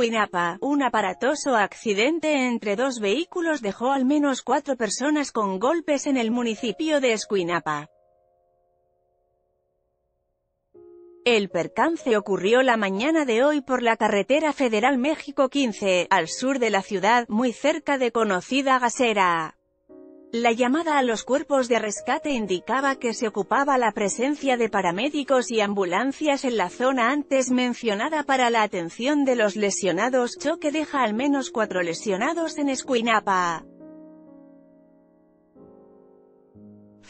Escuinapa, un aparatoso accidente entre dos vehículos dejó al menos cuatro personas con golpes en el municipio de Escuinapa. El percance ocurrió la mañana de hoy por la carretera federal México 15, al sur de la ciudad, muy cerca de conocida gasera. La llamada a los cuerpos de rescate indicaba que se ocupaba la presencia de paramédicos y ambulancias en la zona antes mencionada para la atención de los lesionados. Choque deja al menos cuatro lesionados en Escuinapa.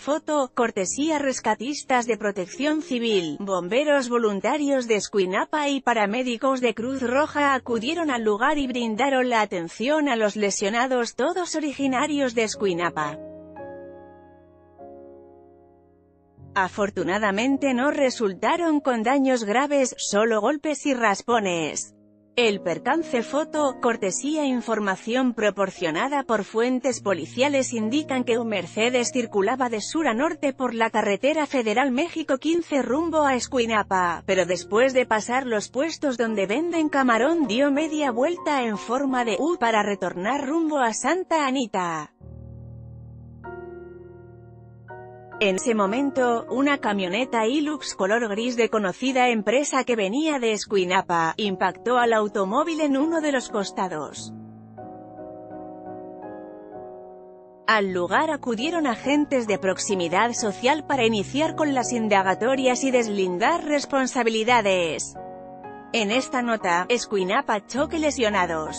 Foto, cortesía rescatistas de protección civil, bomberos voluntarios de Escuinapa y paramédicos de Cruz Roja acudieron al lugar y brindaron la atención a los lesionados todos originarios de Escuinapa. Afortunadamente no resultaron con daños graves, solo golpes y raspones. El percance foto, cortesía e información proporcionada por fuentes policiales indican que un Mercedes circulaba de sur a norte por la carretera federal México 15 rumbo a Escuinapa, pero después de pasar los puestos donde venden camarón dio media vuelta en forma de U para retornar rumbo a Santa Anita. En ese momento, una camioneta Hilux color gris de conocida empresa que venía de Escuinapa, impactó al automóvil en uno de los costados. Al lugar acudieron agentes de proximidad social para iniciar con las indagatorias y deslindar responsabilidades. En esta nota, Escuinapa choque lesionados.